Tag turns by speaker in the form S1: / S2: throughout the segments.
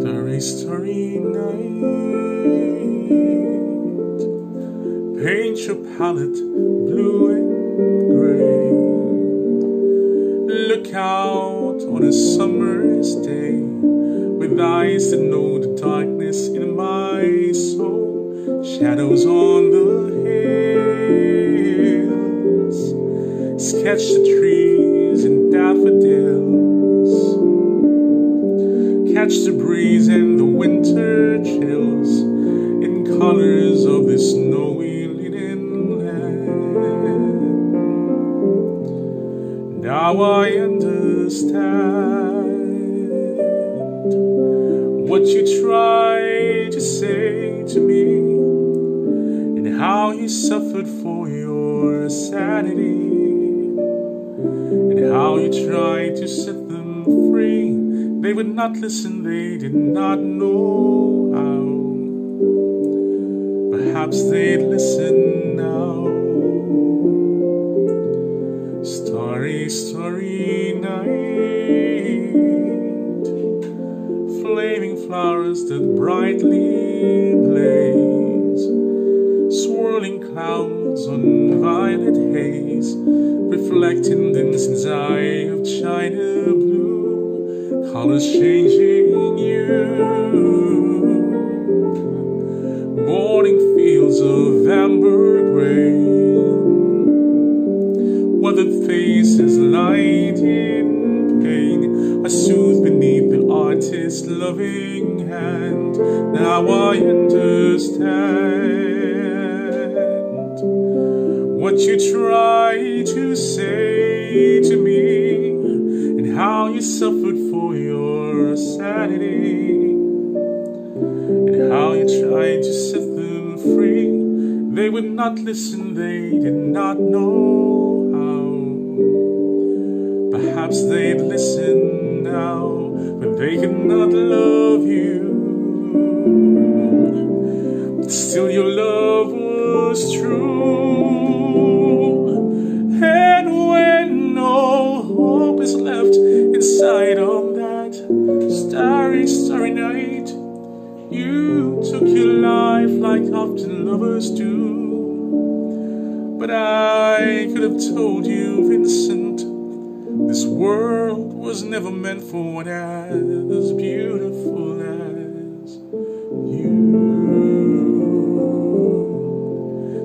S1: Starry, starry night. Paint your palette blue and gray. Look out on a summer's day with eyes that know the darkness in my soul. Shadows on Sketch the trees and daffodils. Catch the breeze and the winter chills in colors of this snowy linen land. Now I understand what you tried to say to me and how you suffered for your sanity and how you tried to set them free. They would not listen, they did not know how. Perhaps they'd listen now. Starry, starry night. Flaming flowers that brightly blaze. Swirling clouds on violet haze. Reflecting the innocent eye of China blue colors changing you. Morning fields of amber gray, weathered faces light in pain, are soothed beneath the artist's loving hand. Now I understand what you try to say to me and how you suffered for your sanity and how you tried to set them free. They would not listen, they did not know how. Perhaps they'd listen now, but they could not love you. But still, your love was true. On that starry, starry night, you took your life like often lovers do. But I could have told you, Vincent, this world was never meant for one as beautiful as you.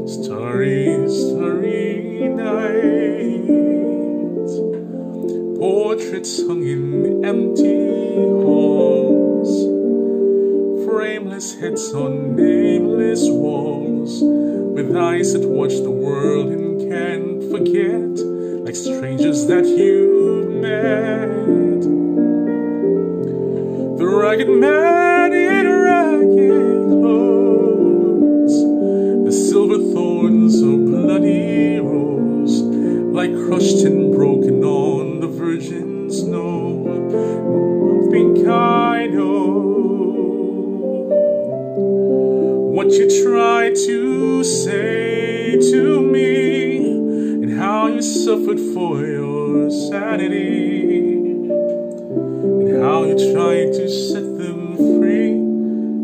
S1: Starry portraits hung in empty halls, frameless heads on nameless walls, with eyes that watch the world and can't forget, like strangers that you've met. The ragged man in ragged clothes, the silver thorns of bloody rose, like crushed and broken on the virgin snow. Think I know what you tried to say to me, and how you suffered for your sanity and how you tried to set them free.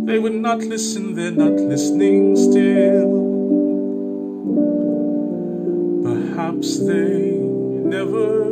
S1: They would not listen, they're not listening still. Perhaps they never